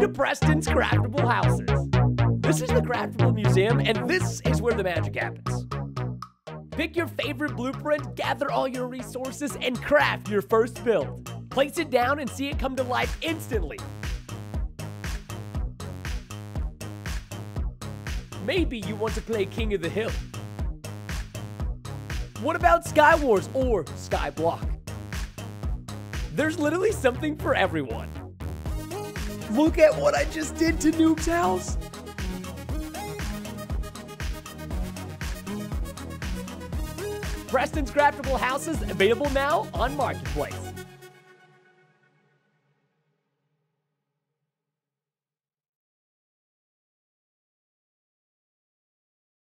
To Preston's Craftable Houses. This is the Craftable Museum, and this is where the magic happens. Pick your favorite blueprint, gather all your resources, and craft your first build. Place it down and see it come to life instantly. Maybe you want to play King of the Hill. What about Sky Wars or Skyblock? There's literally something for everyone. Look at what I just did to Noob's house. Preston's Craftable Houses available now on Marketplace.